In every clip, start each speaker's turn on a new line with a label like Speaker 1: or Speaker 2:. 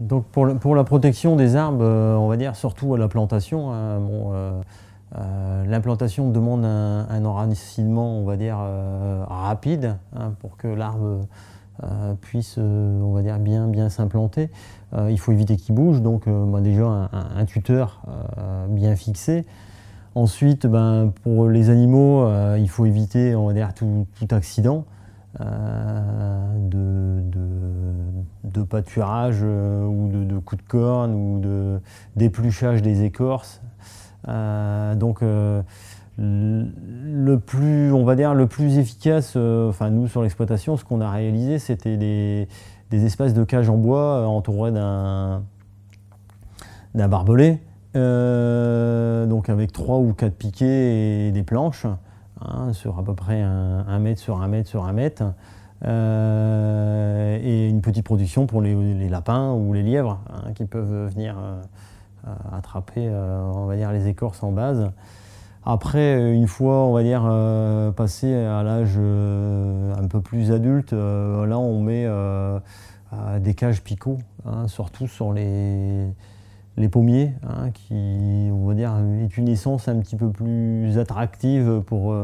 Speaker 1: Donc pour, pour, la protection des arbres, on va dire surtout à la plantation, hein, bon, l'implantation demande un, enracinement, on va dire, rapide hein, pour que l'arbre euh, puisse, euh, on va dire, bien, bien s'implanter. Euh, il faut éviter qu'il bouge, donc bah, déjà un, tuteur bien fixé. Ensuite, ben, pour les animaux, il faut éviter, on va dire, tout, accident. de, de, pâturage ou de, de coups de corne ou d'épluchage des écorces. donc le plus, on va dire, le plus efficace, euh, enfin nous sur l'exploitation, ce qu'on a réalisé, c'était des, espaces de cage en bois euh, entourés d'un barbelé, euh, donc avec trois ou quatre piquets et des planches, hein, sur à peu près un, mètre sur un mètre sur un mètre, et une petite production pour les, lapins ou les lièvres hein, qui peuvent venir attraper, on va dire, les écorces en base. Après, euh, une fois, on va dire, euh, passé à l'âge euh, un peu plus adulte, là, on met des cages picots, hein, surtout sur les, les pommiers, hein, qui, on va dire, est une essence un petit peu plus attractive pour,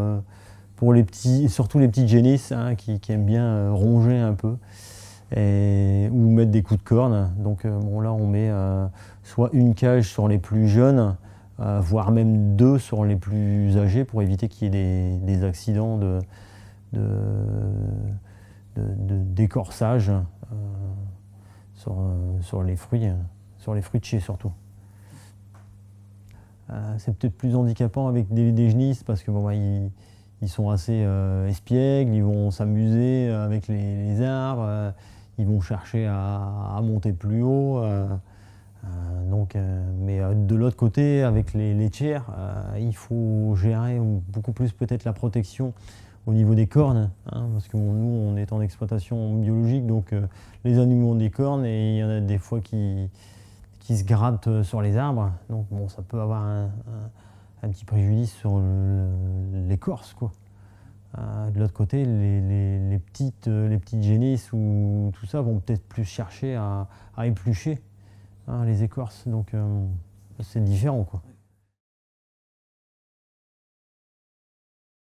Speaker 1: pour les petits, surtout les petites génisses hein, qui, aiment bien ronger un peu. ou mettre des coups de corne. Donc bon, là, on met soit une cage sur les plus jeunes, euh, voire même deux sur les plus âgés pour éviter qu'il y ait des, accidents de, euh, sur, les fruits, sur les fruits de surtout. Euh, c'est peut-être plus handicapant avec des, des genisses parce que bon, bah, ils, sont assez espiègles, ils vont s'amuser avec les, arbres, ils vont chercher à monter plus haut. Euh, donc, euh, mais euh, de l'autre côté, avec les laitières, il faut gérer beaucoup plus peut-être la protection au niveau des cornes, hein, parce que nous, on est en exploitation biologique, donc les animaux ont des cornes et il y en a des fois qui, qui se grattent sur les arbres, donc bon, ça peut avoir un, petit préjudice sur l'écorce, quoi. de l'autre côté, les, petites, les petites génisses ou tout ça vont peut-être plus chercher à, éplucher Hein, les écorces. Donc euh, c'est différent.